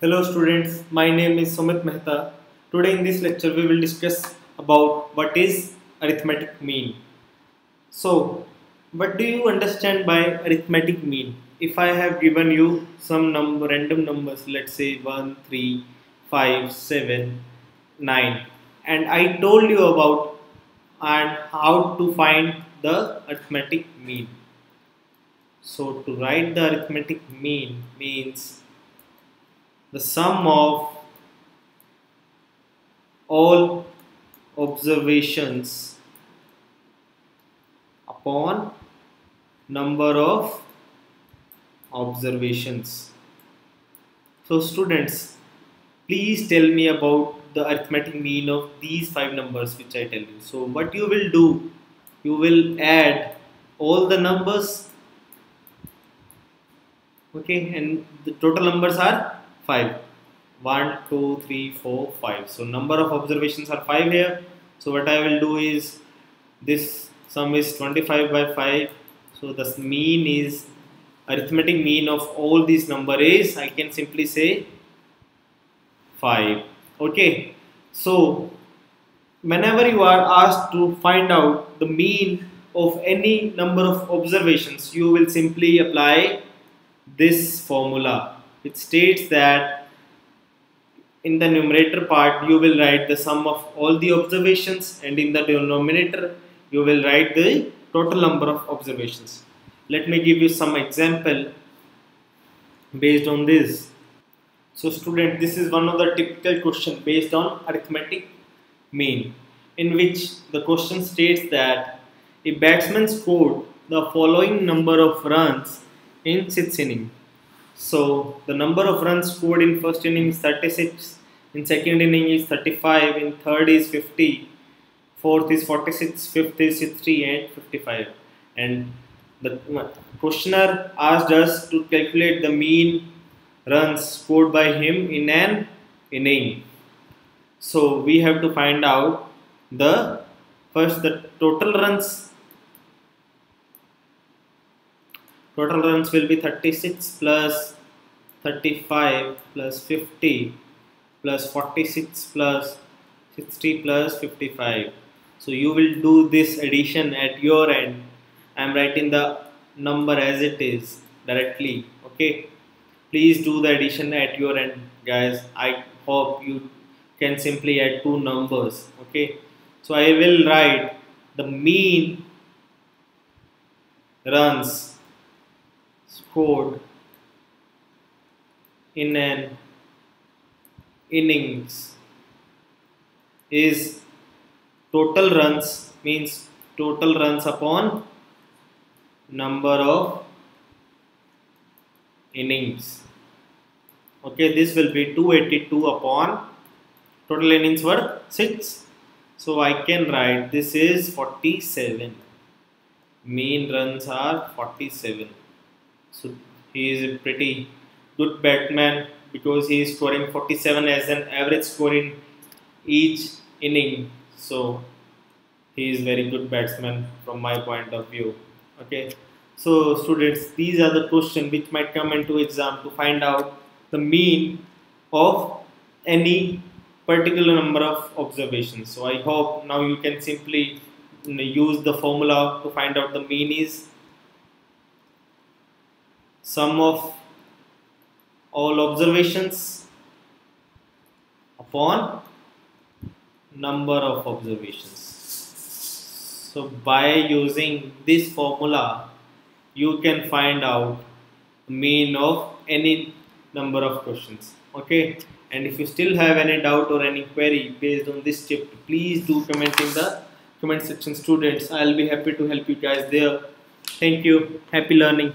Hello students, my name is Sumit Mehta. Today in this lecture we will discuss about what is arithmetic mean. So, what do you understand by arithmetic mean? If I have given you some number, random numbers, let's say 1, 3, 5, 7, 9 and I told you about and how to find the arithmetic mean. So to write the arithmetic mean means the sum of all observations upon number of observations. So students, please tell me about the arithmetic mean of these five numbers which I tell you. So what you will do, you will add all the numbers okay and the total numbers are 5 1 2 3 4 5 so number of observations are 5 here. So what I will do is this sum is 25 by 5 so the mean is arithmetic mean of all these number is I can simply say 5 okay. So whenever you are asked to find out the mean of any number of observations you will simply apply this formula it states that in the numerator part you will write the sum of all the observations and in the denominator you will write the total number of observations let me give you some example based on this so student, this is one of the typical question based on arithmetic mean in which the question states that a batsman scored the following number of runs in 6 innings. So the number of runs scored in first inning is 36, in second inning is 35, in third is 50, fourth is 46, fifth is 60 and 55. And the questioner asked us to calculate the mean runs scored by him in an inning. So we have to find out the first the total runs. Total runs will be 36 plus 35 plus 50 plus 46 plus 60 plus 55. So you will do this addition at your end. I am writing the number as it is directly. Okay please do the addition at your end guys I hope you can simply add two numbers okay so I will write the mean runs scored in an innings is total runs means total runs upon number of innings. Okay, this will be 282 upon total innings were 6. So I can write this is 47. Mean runs are 47. So he is a pretty good batsman because he is scoring 47 as an average score in each inning. So he is very good batsman from my point of view. Okay. So students, these are the questions which might come into exam to find out the mean of any particular number of observations. So I hope now you can simply use the formula to find out the mean is sum of all observations upon number of observations. So by using this formula you can find out mean of any number of questions. Okay? And if you still have any doubt or any query based on this tip please do comment in the comment section students. I'll be happy to help you guys there. Thank you. Happy learning